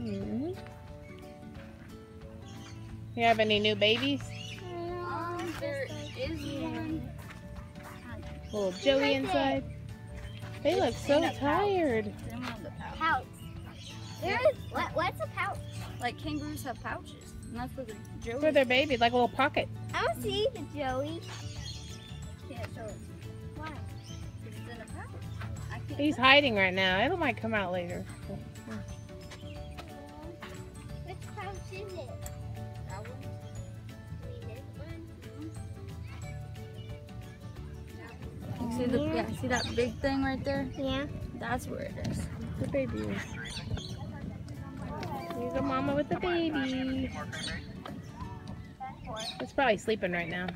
Mm. You have any new babies? Um, there is one. Little Joey inside. They look so tired. Pouch. There is what, what's a pouch? Like kangaroos have pouches. And that's for their Joey. For their baby, like a little pocket. I don't see the Joey. Can't show it. Why? Because it's in a pouch. He's hiding right now. It might come out later see the yeah, see that big thing right there? Yeah. That's where it is. The baby is. Here's a mama with the baby. It's probably sleeping right now.